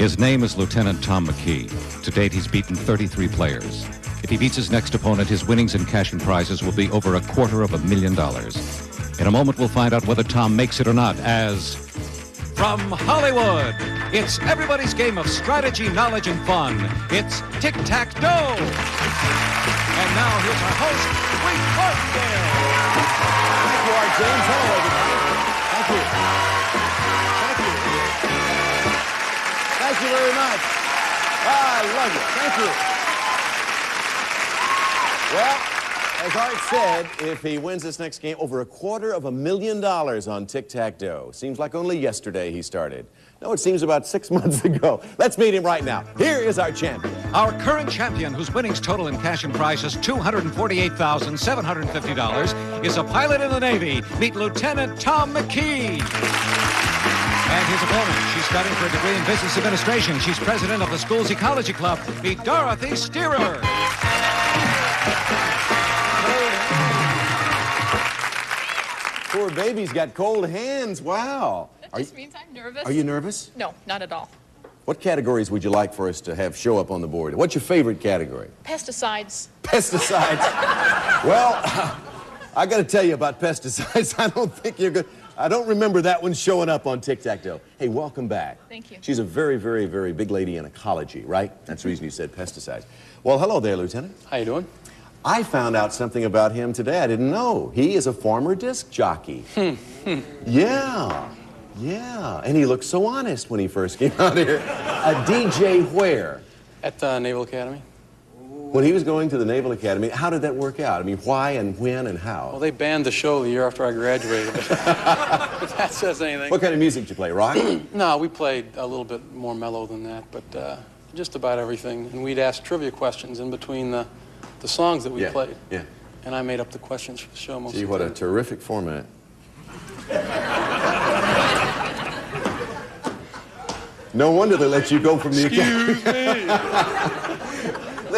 His name is Lieutenant Thom McKee. To date, he's beaten 33 players. If he beats his next opponent, his winnings in cash and prizes will be over a quarter of a million dollars. In a moment, we'll find out whether Tom makes it or not as. From Hollywood, it's everybody's game of strategy, knowledge, and fun. It's Tic Tac Dough. And now here's our host, Martindale. Thank you, Art James. Hello, everybody. Thank you very much. I love it. Thank you. Well, as Art said, if he wins this next game, over a quarter of a million dollars on tic-tac-dough. Seems like only yesterday he started. No, it seems about six months ago. Let's meet him right now. Here is our champion. Our current champion, whose winnings total in cash and prizes $248,750, is a pilot in the Navy. Meet Lieutenant Thom McKee. And his opponent, she's studying for a degree in business administration. She's president of the school's ecology club. Meet Dorothy Steerer. Poor baby's got cold hands. Wow. That Are just you, means I'm nervous. are you nervous? No, not at all. What categories would you like for us to have show up on the board? What's your favorite category? Pesticides. Pesticides. well, I got to tell you about pesticides. I don't think you're good. I don't remember that one showing up on Tic Tac Dough. Hey, welcome back. Thank you. She's a very, very, very big lady in ecology, right? That's the reason you said pesticides. Well, hello there, Lieutenant. How you doing? I found out something about him today I didn't know. He is a former disc jockey. yeah, yeah. And he looked so honest when he first came out here. A DJ where? At the Naval Academy. When he was going to the Naval Academy, how did that work out? I mean, why and when and how? Well, they banned the show the year after I graduated. if that says anything. What kind of music did you play? Rock? No, we played a little bit more mellow than that, but uh, just about everything. And we'd ask trivia questions in between the, the songs that we Yeah, played. yeah. And I made up the questions for the show most Gee, of the what a terrific format. No wonder they let you go from the academy.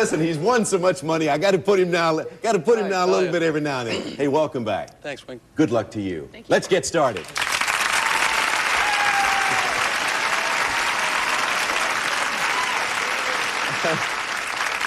Listen, he's won so much money. I got to put him down. Got to put him I down a little you. bit every now and then. Hey, welcome back. Thanks, Wink. Good luck to you. Thank you. Let's get started.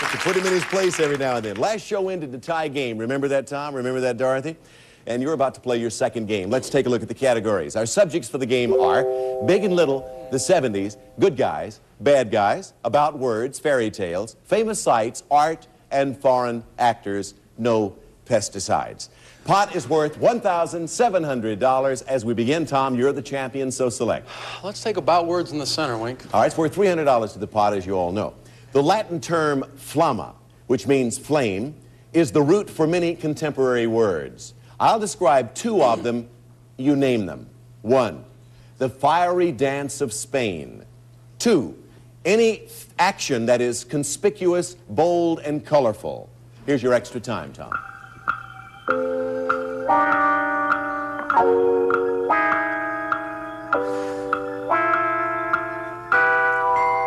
Have to put him in his place every now and then. Last show ended the tie game. Remember that, Tom? Remember that, Dorothy? And you're about to play your second game. Let's take a look at the categories. Our subjects for the game are Big and Little, the 70s, Good Guys, Bad Guys, About Words, Fairy Tales, Famous Sights, Art, and Foreign Actors. No pesticides. Pot is worth $1,700. As we begin, Tom, you're the champion, so select. Let's take about words in the center, Wink. All right, it's worth $300 to the pot, as you all know. The Latin term flamma, which means flame, is the root for many contemporary words. I'll describe two of them. You name them. One, the fiery dance of Spain. Two, any action that is conspicuous, bold, and colorful. Here's your extra time, Tom.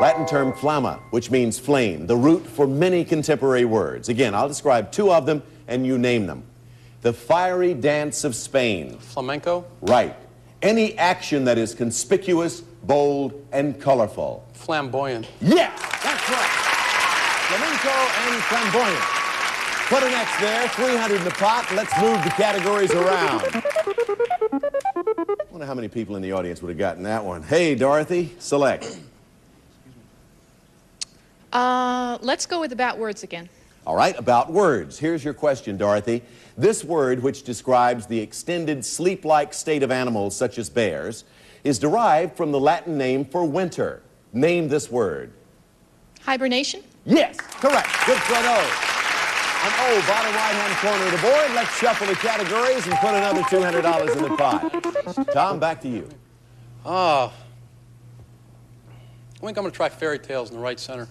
Latin term flamma, which means flame, the root for many contemporary words. Again, I'll describe two of them and you name them. The fiery dance of Spain. Flamenco, Right. Any action that is conspicuous, bold, and colorful. flamboyant. Yeah, that's right. Flamenco and flamboyant. Put an X there, 300 in the pot. Let's move the categories around. I wonder how many people in the audience would have gotten that one. Hey, Dorothy, select. Uh, let's go with about words again. All right, about words. Here's your question, Dorothy. This word, which describes the extended sleep like state of animals such as bears, is derived from the Latin name for winter. Name this word. Hibernation. Yes, correct. Good for an O. An O, bottom right hand corner of the board. Let's shuffle the categories and put another $200 in the pot. Tom, back to you. Ah. I think I'm going to try fairy tales in the right center.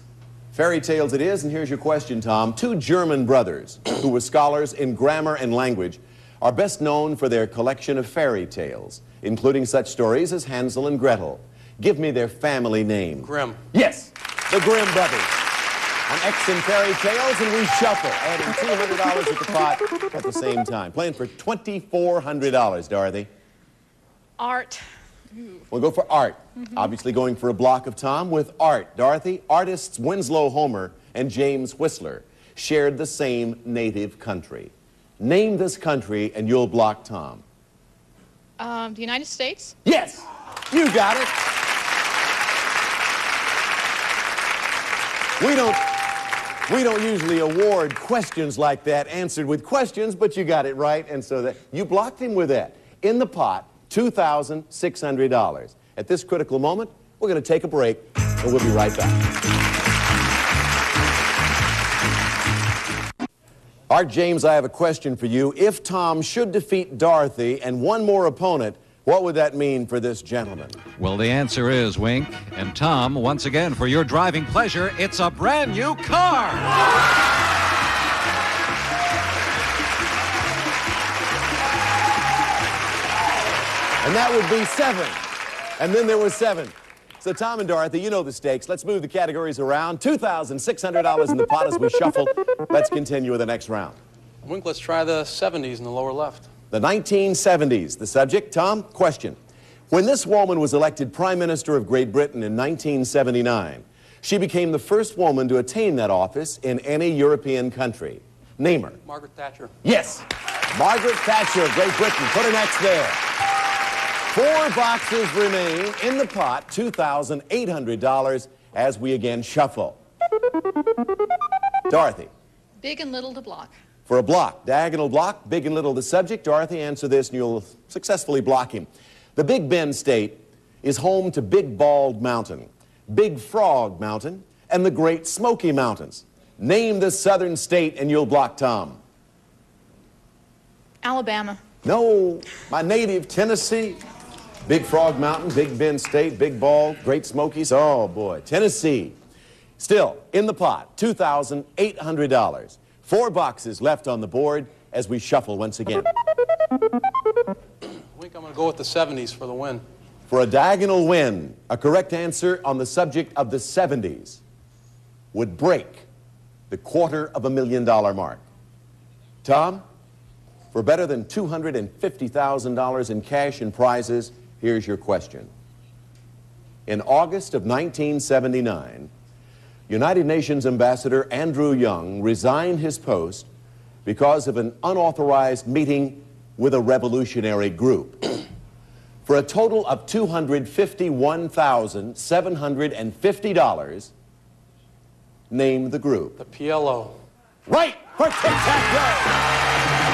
Fairy tales it is, and here's your question, Tom. Two German brothers, who were scholars in grammar and language, are best known for their collection of fairy tales, including such stories as Hansel and Gretel. Give me their family name. Grimm. Yes, the Grimm brothers. An X in fairy tales, and we shuffle, adding $200 at the pot at the same time. Playing for $2,400, Dorothy. Art. We'll go for art. Obviously going for a block of Tom with art. Dorothy, artists Winslow Homer and James Whistler shared the same native country. Name this country and you'll block Tom. Um, the United States? Yes, you got it. We don't, we don't usually award questions like that answered with questions, but you got it right, and so that you blocked him with that. In the pot, $2,600. At this critical moment, we're going to take a break, and we'll be right back. Art James, I have a question for you. If Tom should defeat Dorothy and one more opponent, what would that mean for this gentleman? Well, the answer is Wink. And Tom, once again, for your driving pleasure, it's a brand new car. And that would be seven. And then there was seven. So, Tom and Dorothy, you know the stakes. Let's move the categories around. $2,600 in the pot as we shuffle. Let's continue with the next round. Wink, let's try the 70s in the lower left. The 1970s. The subject, Tom, question. When this woman was elected Prime Minister of Great Britain in 1979, she became the first woman to attain that office in any European country. Name her. Margaret Thatcher. Yes, Margaret Thatcher of Great Britain. Put an X there. Four boxes remain in the pot, $2,800 as we again shuffle. Dorothy, Big and little to block. for a block, diagonal block, big and little the subject. Dorothy, answer this and you'll successfully block him. The Big Bend State is home to Big Bald Mountain, Big Frog Mountain, and the Great Smoky Mountains. Name the southern state and you'll block Tom. Alabama. No, my native Tennessee. Big Frog Mountain, Big Bend State, Big Ball, Great Smokies. Oh boy, Tennessee. Still, in the pot, $2,800. Four boxes left on the board as we shuffle once again. Wink, I'm going to go with the 70s for the win. For a diagonal win, a correct answer on the subject of the 70s would break the quarter of a million dollar mark. Tom, for better than $250,000 in cash and prizes, here's your question. In August of 1979, United Nations Ambassador Andrew Young resigned his post because of an unauthorized meeting with a revolutionary group. For a total of $251,750, name the group. The PLO. Right for tic-tac-toe.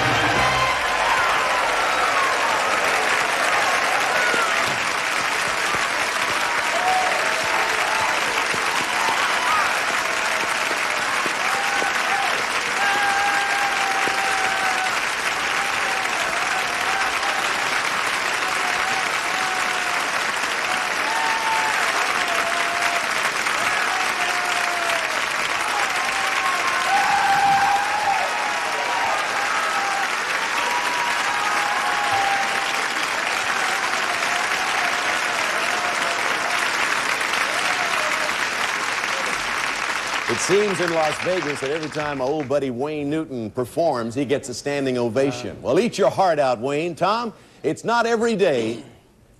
It seems in Las Vegas that every time my old buddy Wayne Newton performs, he gets a standing ovation. Well, eat your heart out, Wayne. Tom, it's not every day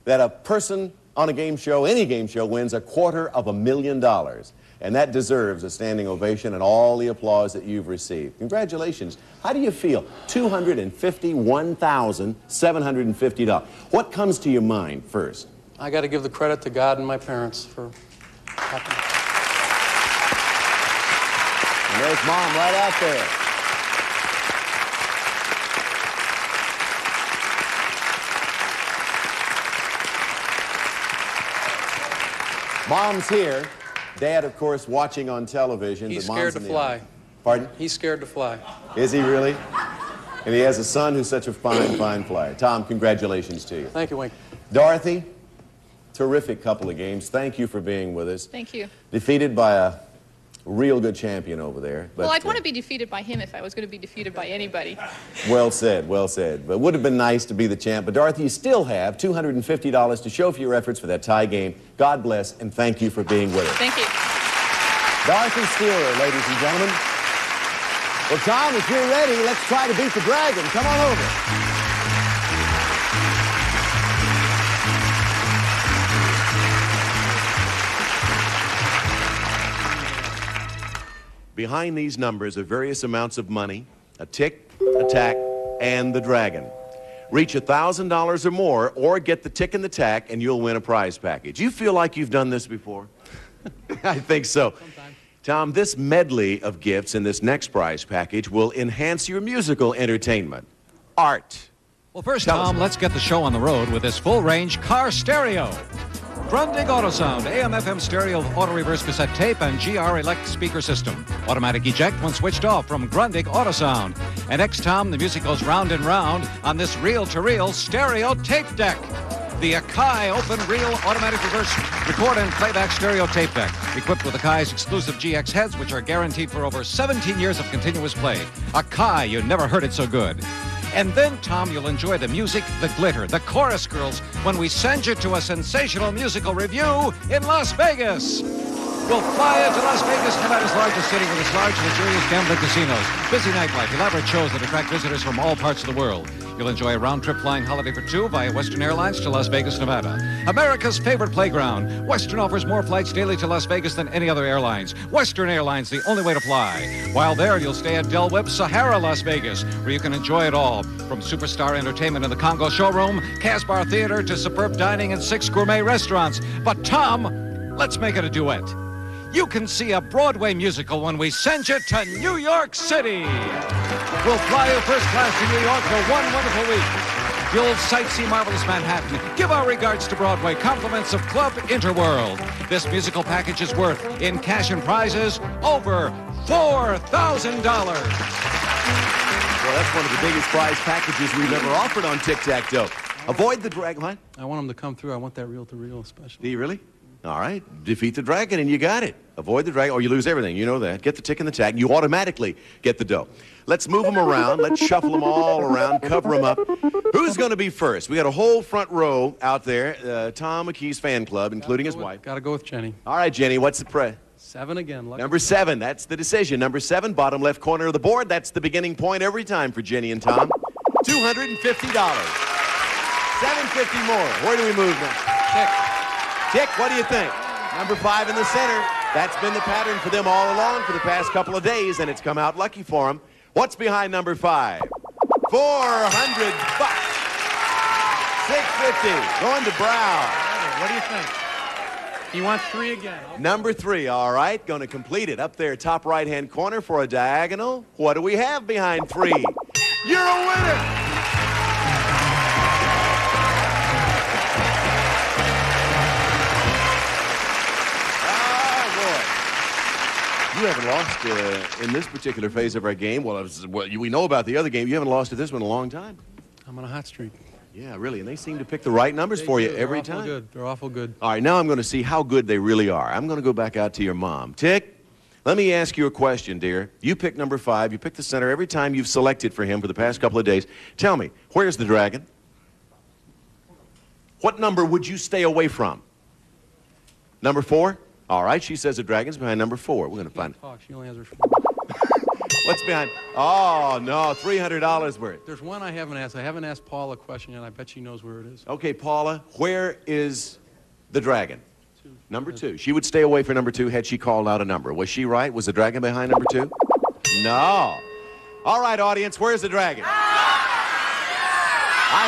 that a person on a game show, any game show, wins a quarter of a million dollars. And that deserves a standing ovation and all the applause that you've received. Congratulations. How do you feel? $251,750. What comes to your mind first? I got to give the credit to God and my parents for. And there's mom right out there. Mom's here. Dad, of course, watching on television. He's but mom's scared to fly. audience. Pardon? He's scared to fly. Is he really? And he has a son who's such a fine, fine flyer. Tom, congratulations to you. Thank you, Wink. Dorothy, terrific couple of games. Thank you for being with us. Thank you. Defeated by a real good champion over there. well, I'd want uh, to be defeated by him if I was going to be defeated by anybody. Well said, well said. But it would have been nice to be the champ. But Dorothy, you still have $250 to show for your efforts for that tie game. God bless, and thank you for being with us. Thank you. Dorothy Steeler, ladies and gentlemen. Well, Tom, if you're ready, let's try to beat the dragon. Come on over. Behind these numbers are various amounts of money, a tick, a tack, and the dragon. Reach $1,000 or more, or get the tick and the tack, and you'll win a prize package. You feel like you've done this before? I think so. Tom, this medley of gifts in this next prize package will enhance your musical entertainment. Art. Well, first, Tell us. Tom, let's get the show on the road with this full range car stereo. Grundig Auto Sound, AM FM stereo, auto reverse cassette tape, and GR elect speaker system. Automatic eject when switched off from Grundig Auto Sound. And next, Tom, the music goes round and round on this reel to reel stereo tape deck. The Akai open reel automatic reverse record and playback stereo tape deck, equipped with Akai's exclusive GX heads, which are guaranteed for over 17 years of continuous play. Akai, you never heard it so good. And then, Tom, you'll enjoy the music, the glitter, the chorus girls when we send you to a sensational musical review in Las Vegas. We'll fly into Las Vegas, Nevada's largest city with its large, luxurious gambling casinos, busy nightlife, elaborate shows that attract visitors from all parts of the world. You'll enjoy a round-trip flying holiday for two via Western Airlines to Las Vegas, Nevada. America's favorite playground. Western offers more flights daily to Las Vegas than any other airlines. Western Airlines, the only way to fly. While there, you'll stay at Del Webb Sahara, Las Vegas, where you can enjoy it all. From superstar entertainment in the Congo showroom, Casbar Theater, to superb dining in six gourmet restaurants. But Tom, let's make it a duet. You can see a Broadway musical when we send you to New York City. We'll fly you first class to New York for one wonderful week. You'll sightsee marvelous Manhattan. Give our regards to Broadway. Compliments of Club Interworld. This musical package is worth, in cash and prizes, over $4,000. Well, that's one of the biggest prize packages we've ever offered on Tic Tac Dough. Avoid the dragon. What? I want them to come through. I want that reel to reel especially. Do you really? All right. Defeat the dragon and you got it. Avoid the dragon or you lose everything. You know that. Get the tick and the tack. You automatically get the dough. Let's move them around. Let's shuffle them all around. Cover them up. Who's going to be first? We got a whole front row out there. Uh, Thom McKee's fan club, including his wife. Got to go with Jenny. All right, Jenny. What's the pre? Seven again. Number seven. That's the decision. Number seven, bottom left corner of the board. That's the beginning point every time for Jenny and Tom. Two hundred and fifty dollars. Seven fifty more. Where do we move now? Tick, what do you think? Number five in the center. That's been the pattern for them all along for the past couple of days, and it's come out lucky for them. What's behind number five? 400 bucks. 650 going to Brown. What do you think? He wants three again. Number three, all right, going to complete it up there, top right hand corner for a diagonal. What do we have behind three? You're a winner! Haven't lost uh, in this particular phase of our game. Well, it's, well, we know about the other game. You haven't lost at this one in a long time. I'm on a hot streak. Yeah, really. And they seem to pick the right numbers They for you do. every They're awful time. Good. They're awful good. All right, now I'm going to see how good they really are. I'm going to go back out to your mom. Tick, let me ask you a question, dear. You pick number five. You pick the center every time you've selected for him for the past couple of days. Tell me, where's the dragon? What number would you stay away from? Number four? All right, she says the dragon's behind number four. We're going to find Talk. She only has her. What's behind? Oh, no, $300 worth. There's one I haven't asked. I haven't asked Paul a question yet. I bet she knows where it is. Okay, Paula, where is the dragon? Number two. She would stay away for number two had she called out a number. Was she right? Was the dragon behind number two? No. All right, audience, where's the dragon? I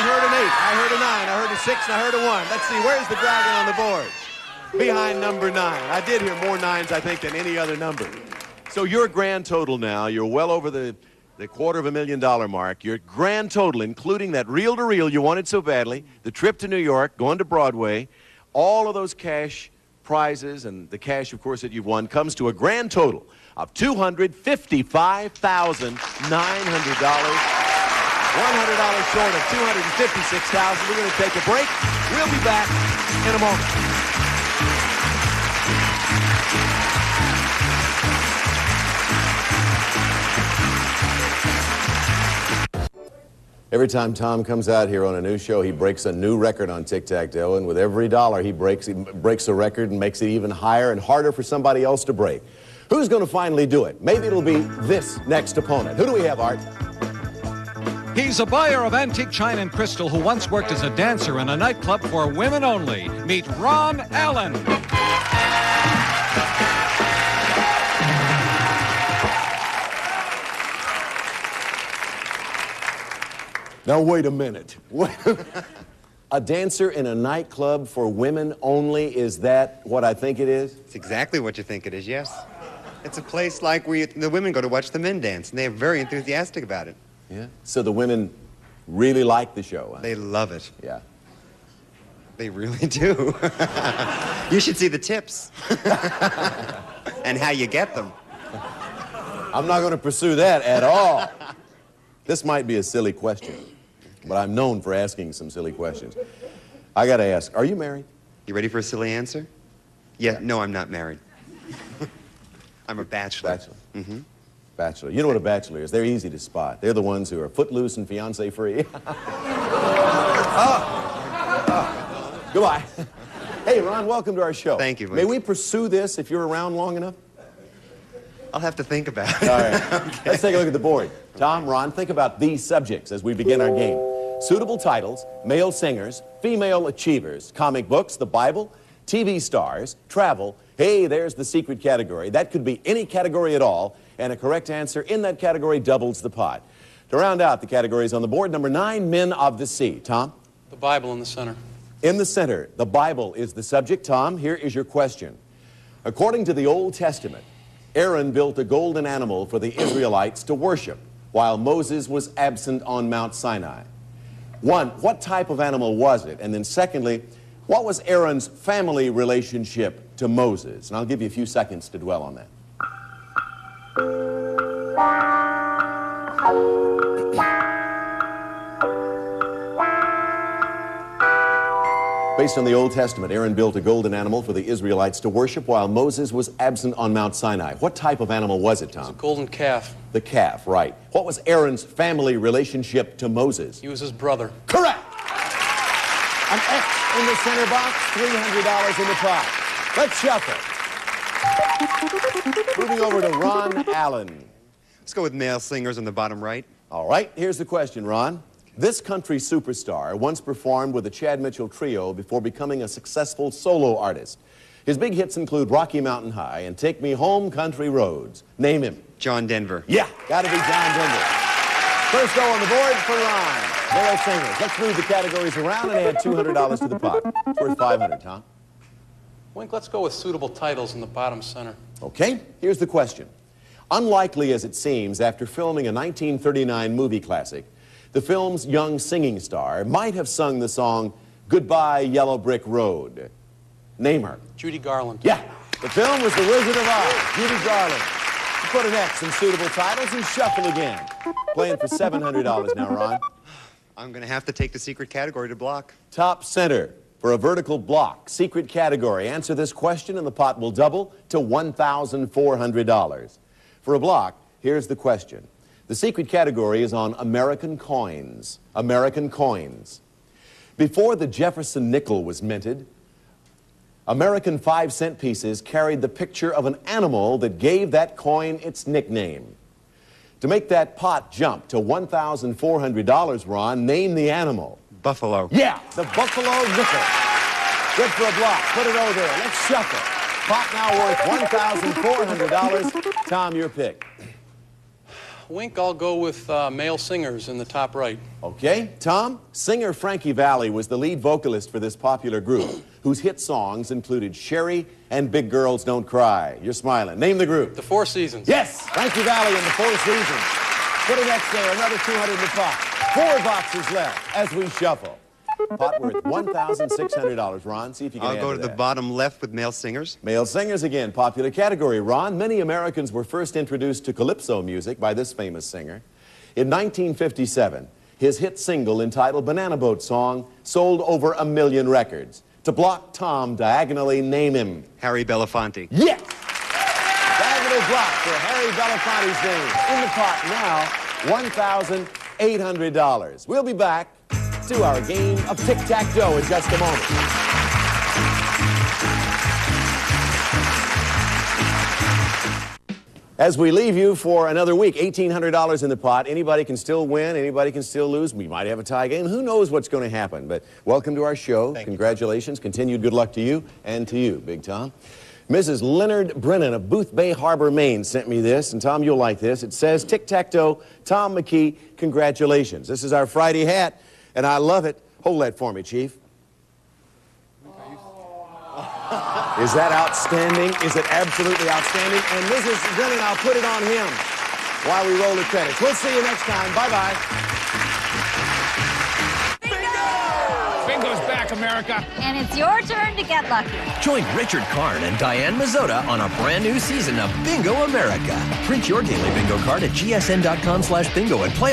heard an eight, I heard a nine, I heard a six, and I heard a one. Let's see, where's the dragon on the board? Behind number nine. I did hear more nines, I think, than any other number. So your grand total now, you're well over the, the quarter of a million dollar mark. Your grand total, including that reel to reel you wanted so badly, the trip to New York, going to Broadway, all of those cash prizes and the cash, of course, that you've won comes to a grand total of $255,900. $100 short of 256000 We're going to take a break. We'll be back in a moment. Every time Tom comes out here on a new show, he breaks a new record on Tic Tac Dough, and with every dollar he breaks, he breaks a record and makes it even higher and harder for somebody else to break. Who's going to finally do it? Maybe it'll be this next opponent. Who do we have, Art? He's a buyer of antique china and crystal who once worked as a dancer in a nightclub for women only. Meet Ron Allen. Now, wait a minute. Wait a- a dancer in a nightclub for women only, is that what I think it is? It's exactly what you think it is, yes. It's a place like where you, the women go to watch the men dance, and they're very enthusiastic about it. Yeah. So the women really like the show. huh? They love it. yeah. They really do. you should see the tips and how you get them. I'm not going to pursue that at all. This might be a silly question, but I'm known for asking some silly questions. I got to ask, are you married? You ready for a silly answer? Yeah, no, I'm not married. I'm a bachelor. Bachelor. Mm-hmm. Bachelor. You know what a bachelor is? They're easy to spot. They're the ones who are footloose and fiance free. Goodbye. Hey, Ron, welcome to our show. Thank you, May we pursue this if you're around long enough? I'll have to think about it. All right. Let's take a look at the board. Tom, Ron, think about these subjects as we begin our game. Suitable titles, male singers, female achievers, comic books, the Bible, TV stars, travel. Hey, there's the secret category. That could be any category at all, and a correct answer in that category doubles the pot. To round out the categories on the board, number nine, Men of the Sea. Tom? The Bible in the center. In the center, the Bible is the subject. Tom, here is your question. According to the Old Testament, Aaron built a golden animal for the Israelites to worship while Moses was absent on Mount Sinai. One, what type of animal was it? And then secondly, what was Aaron's family relationship to Moses? And I'll give you a few seconds to dwell on that. Based on the Old Testament, Aaron built a golden animal for the Israelites to worship while Moses was absent on Mount Sinai. What type of animal was it, Tom? Golden calf. The calf, right. What was Aaron's family relationship to Moses? He was his brother. Correct! An X in the center box, $300 in the pot. Let's shuffle. Moving over to Ron Allen. Let's go with male singers on the bottom right. All right, here's the question, Ron. This country superstar once performed with the Chad Mitchell Trio before becoming a successful solo artist. His big hits include Rocky Mountain High and Take Me Home Country Roads. Name him. John Denver. Yeah, gotta be John Denver. First go on the board for Ron. Male singers. Let's move the categories around and add $200 to the pot. It's worth 500 Tom. Wink, let's go with suitable titles in the bottom center. Okay, here's the question. Unlikely as it seems, after filming a 1939 movie classic, the film's young singing star might have sung the song Goodbye Yellow Brick Road. Name her. Judy Garland. Yeah, the film was The Wizard of Oz, Judy Garland. You put an X in suitable titles and shuffle again. Playing for $700 now, Ron. I'm going to have to take the secret category to block. Top center for a vertical block, secret category. Answer this question and the pot will double to $1,400. For a block, here's the question. The secret category is on American coins. American coins. Before the Jefferson nickel was minted, American five cent pieces carried the picture of an animal that gave that coin its nickname. To make that pot jump to $1,400, Ron, name the animal. Buffalo. Yeah, the Buffalo Nickel. Good for a block. Put it over there. Let's shuffle. Pot now worth $1,400. Tom, your pick. Wink, I'll go with uh, male singers in the top right. Okay, Tom, singer Frankie Valli was the lead vocalist for this popular group, whose hit songs included Sherry and Big Girls Don't Cry. You're smiling. Name the group. The Four Seasons. Yes, Frankie Valli and the Four Seasons. Put an X there, another 200 in the pot. Four boxes left as we shuffle. Pot worth $1,600. Ron, see if you can I'll go to the bottom left with male singers. Male singers again, popular category. Ron, many Americans were first introduced to calypso music by this famous singer. In 1957, his hit single entitled Banana Boat Song sold over a million records. To block Tom diagonally, name him. Harry Belafonte. Yes! Diagonal block for Harry Belafonte's name. In the pot now, $1,800. We'll be back to our game of tic-tac-dough in just a moment. As we leave you for another week, $1,800 in the pot. Anybody can still win. Anybody can still lose. We might have a tie game. Who knows what's going to happen? But welcome to our show. Congratulations. Continued good luck to you and to you, Big Tom. Mrs. Leonard Brennan of Boothbay Harbor, Maine sent me this, and Tom, you'll like this. It says, Tic-tac-dough, Thom McKee, congratulations. This is our Friday hat, and I love it. Hold that for me, Chief. Oh. Is that outstanding? Is it absolutely outstanding? And Mrs. Brennan, I'll put it on him while we roll the credits. We'll see you next time. Bye-bye. Bingo's back, America. And it's your turn to get lucky. Join Richard Karn and Diane Mazzotta on a brand new season of Bingo America. Print your daily bingo card at gsn.com slash bingo and play